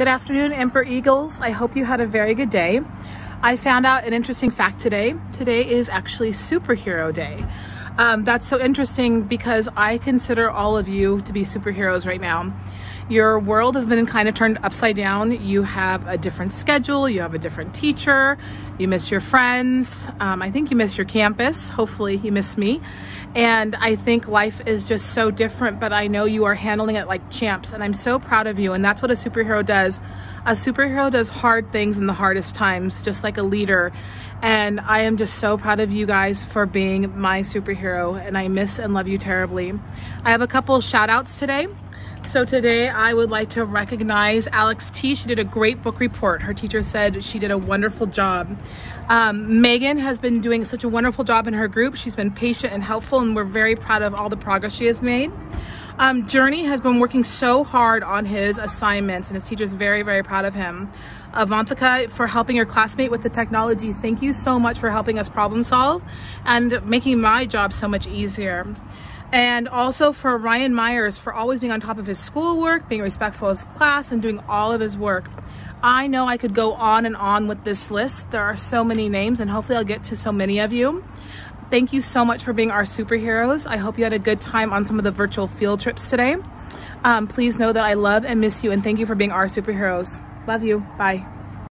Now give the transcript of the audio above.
Good afternoon, Emperor Eagles. I hope you had a very good day. I found out an interesting fact today. Today is actually Superhero Day. Um, that's so interesting because I consider all of you to be superheroes right now. Your world has been kind of turned upside down. You have a different schedule, you have a different teacher, you miss your friends. Um, I think you miss your campus. Hopefully you miss me. And I think life is just so different, but I know you are handling it like champs and I'm so proud of you. And that's what a superhero does. A superhero does hard things in the hardest times, just like a leader. And I am just so proud of you guys for being my superhero and I miss and love you terribly. I have a couple shout outs today. So today I would like to recognize Alex T. She did a great book report. Her teacher said she did a wonderful job. Um, Megan has been doing such a wonderful job in her group. She's been patient and helpful and we're very proud of all the progress she has made. Um, Journey has been working so hard on his assignments and his teacher is very, very proud of him. Avantika for helping your classmate with the technology. Thank you so much for helping us problem solve and making my job so much easier. And also for Ryan Myers for always being on top of his schoolwork, being respectful of his class, and doing all of his work. I know I could go on and on with this list. There are so many names, and hopefully I'll get to so many of you. Thank you so much for being our superheroes. I hope you had a good time on some of the virtual field trips today. Um, please know that I love and miss you, and thank you for being our superheroes. Love you. Bye.